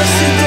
mercy.